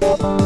Bye.